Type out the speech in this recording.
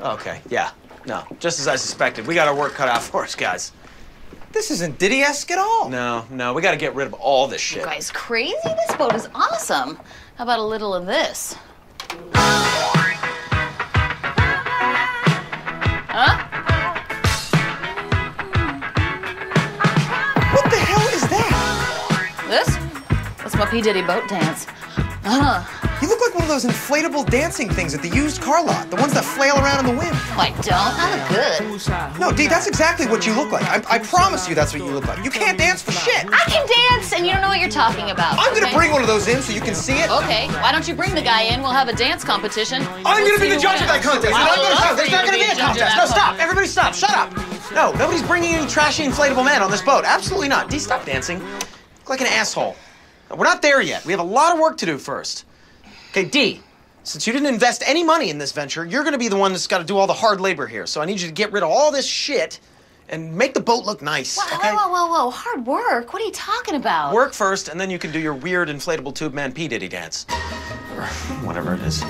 Okay, yeah. No, just as I suspected. We got our work cut out for us, guys. This isn't Diddy-esque at all. No, no, we got to get rid of all this shit. You guys crazy? This boat is awesome. How about a little of this? Huh? What the hell is that? This? That's my P. Diddy boat dance. Uh, You look like one of those inflatable dancing things at the used car lot. The ones that flail around in the wind. I don't. I look good. No, Dee, that's exactly what you look like. I, I promise you that's what you look like. You can't dance for shit. I can dance, and you don't know what you're talking about. I'm gonna bring one of those in so you can see it. Okay, why don't you bring the guy in? We'll have a dance competition. I'm We'll gonna be the judge of that contest. I'm gonna There's not gonna be be a the judge of contest. No, stop. Everybody stop. Shut up. No, nobody's bringing any trashy inflatable man on this boat. Absolutely not. Dee, stop dancing. Look like an asshole. We're not there yet. We have a lot of work to do first. Okay, Dee, since you didn't invest any money in this venture, you're going to be the one that's got to do all the hard labor here. So I need you to get rid of all this shit and make the boat look nice. Whoa, okay? whoa, whoa, whoa, whoa! Hard work? What are you talking about? Work first, and then you can do your weird inflatable tube man P Diddy dance. Or whatever it is.